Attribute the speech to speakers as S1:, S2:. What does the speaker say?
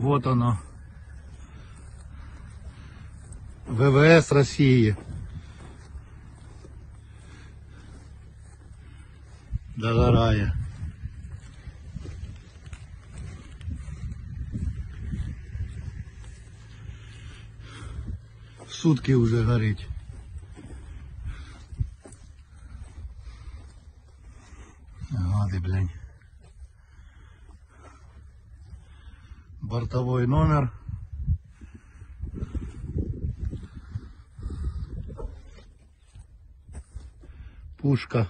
S1: Вот оно. ВВС России. Догорає. Сутки уже горить. Гади, блядь. Бортовой номер. Пушка.